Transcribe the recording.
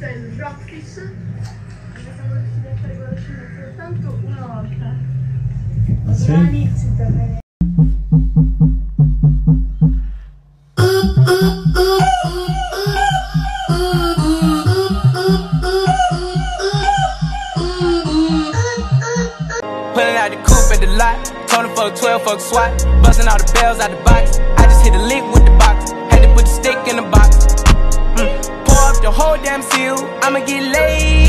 del Rockfish. Possiamo riuscire a fare quello soltanto una volta. Domani si tornerà. Pulling out the coupe at the lot. Told him fuck 12, fuck SWAT. Busting all the bells out the box. Damn seal. I'ma get lazy.